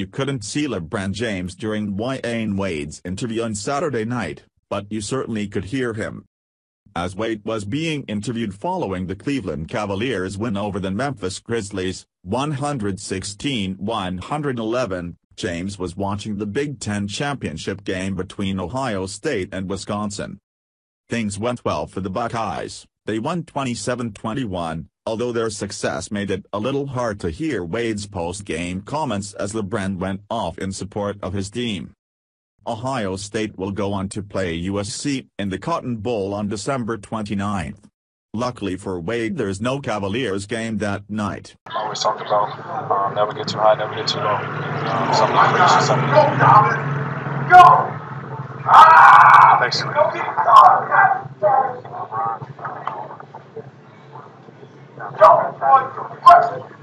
You couldn't see LeBron James during Dwyane Wade's interview on Saturday night, but you certainly could hear him. As Wade was being interviewed following the Cleveland Cavaliers' win over the Memphis Grizzlies, 116-111, James was watching the Big Ten championship game between Ohio State and Wisconsin. Things went well for the Buckeyes, they won 27-21, although their success made it a little hard to hear Wade's post-game comments as LeBron went off in support of his team. Ohio State will go on to play USC in the Cotton Bowl on December 29. Luckily for Wade there's no Cavaliers game that night. Always talked about um, never get too high, never get too low. Um, something crazy, something. Go, Go! Ah! Thanks. Go, boy! Go,